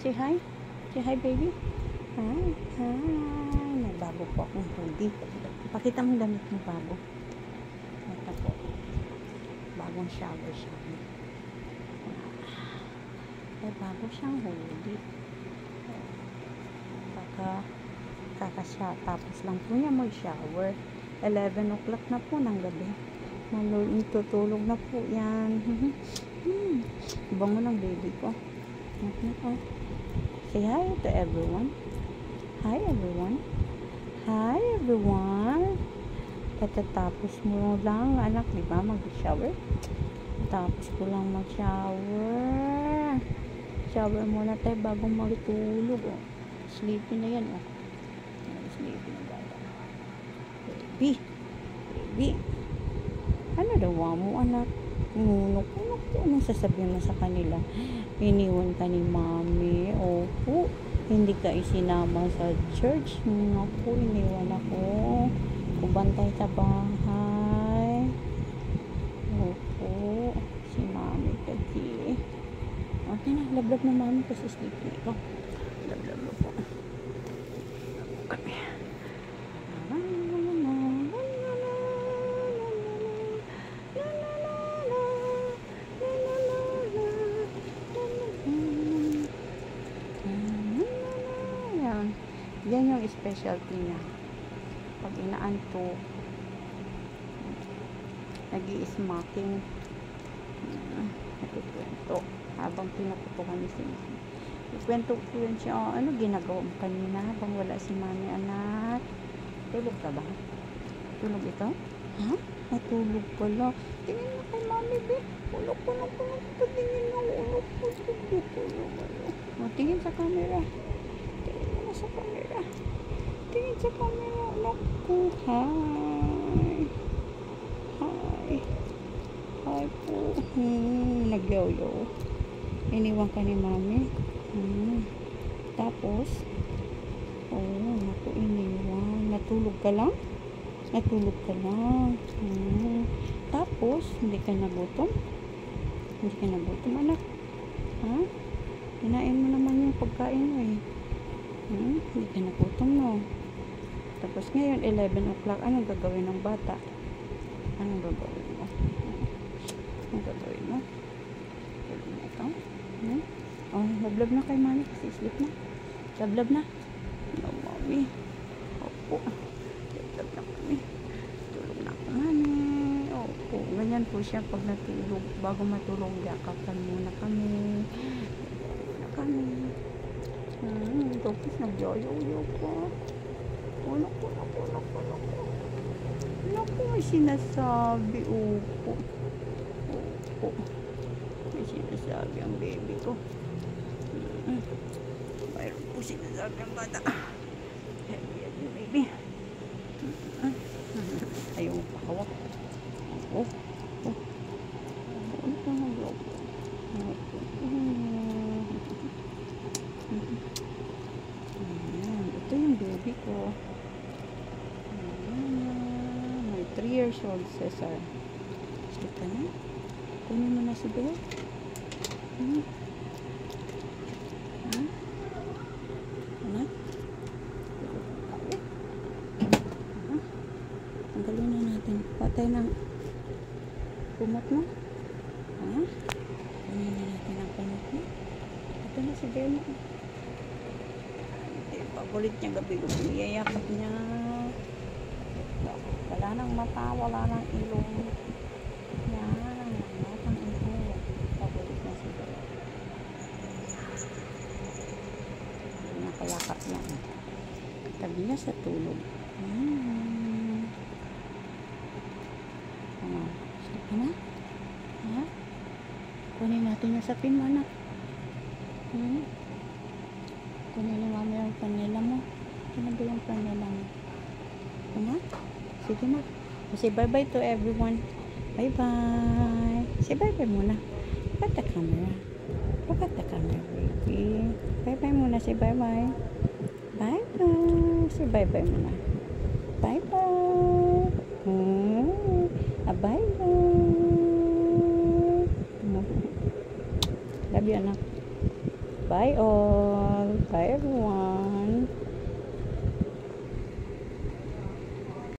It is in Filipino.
say hi. Say hi, baby. Hi. Hi. May bago po akong hoodie. Pakita mo damit mo bago. Ito po. Bagong shower shower. May bago siyang hoodie. Baka kakasya. Tapos lang po niya mag-shower. 11 o'clock na po ng gabi. Malul- Tutulog na po yan. Hmm. Bango ng baby ko. Oh. Say hi to everyone. Hi everyone. Hi everyone. Katatapos mo lang, anak, di ba, mag-shower? Tapos ko lang mag-shower. Shower muna tayo bago magtulog. Oh. Sleepy na yan. Oh. Sleepy na bata. Baby. Baby. Ano daw mo, anak? Ngunok, ngunok po. Anong sasabihin mo sa kanila? Iniwan ka ni mami. Opo. Hindi ka isinama sa church. Naku, iniwan ako. Kubantay sa bahay. Opo. Si mami kasi. Okay na, lablab na mami kasi sleeping ikaw. Lablab mo po. Kami. Yan yung specialty niya. Pag inaanto, nag smacking nagkikwento habang pinuputukan ni Sisi. Ikwento ko yun siya, "Oh, ano ginagawa mo kanina habang wala si mami anak? Tulog ka ba? Tulog ito? Ha? Natulog pala. Tingin mo kay mami, be. Ulok, ulok, ulok. Patingin na, ulok, ulok, ulok, ulok, ulok. O, tingin sa camera. Tingin mo na sa camera. Tingin sa camera. Naku, hi. Hi. Hi po. Hmm, nagyoyo. Iniwan ka ni mami. Hmm. Tapos, oh, naku, iniwan. Natulog ka lang? Natulog ka lang. Hmm. Tapos, hindi ka nagutom? Hindi ka nagutom, anak? Ha? Kinain mo naman yung pagkain mo eh. Hmm? Hindi ka nagutom, no? Tapos ngayon, 11 o'clock, anong gagawin ng bata? Anong gagawin mo? Anong gagawin mo? Gagawin mo ito? Hmm? Oh, lablab na kay mami kasi sleep na. Lablab na. No, mami. Opo. Lablab na kami. Tulog na ako, mami. Opo. Ganyan po siya pag natulog. Bago matulog, yakapan muna kami. Yakapan muna kami. Hmm, tapos nagyoyo-yo pa. Ano ko, naku, naku, naku. Naku, may sinasabi. Opo. Opo. May sinasabi ang baby ko. Mm. Mayroon po sinasabi ang bata. Heavy baby. Mm. Ayaw mo pakawak. Oh. Oh. Ano ka nag-vlog? Ayan. Ito yung baby ko. Ayan. May 3 years old, Cesar. Ka na? Kunin mo na si Belle. Hmm? Hmm? Ano? Tanggalin na natin. Patay ng kumot mo. Ha? Kunin na natin ang kumot mo. Ito na si. Ito yung paborito niya gabi. Niyayakap niya. Wala nang mata, wala nang ilong. Yan. Wala nang ilong. Paborito na si Belle. Nakayakap niya. Tabi niya sa tulog. Hmm. Ano? Ka na? Ha? Kunin natin yung sapin mo, anak. Hmm? Kunin ni mami yung panela mo. Ba yung panela mo? Ano? Sige na. Say bye-bye to everyone. Bye-bye. Say bye-bye muna. Look at the camera. Look at the camera, baby. Bye-bye muna. Say bye-bye. Bye-bye. Say bye-bye muna. Bye-bye. Hmm. Bye-bye. Love you, anak. Bye all.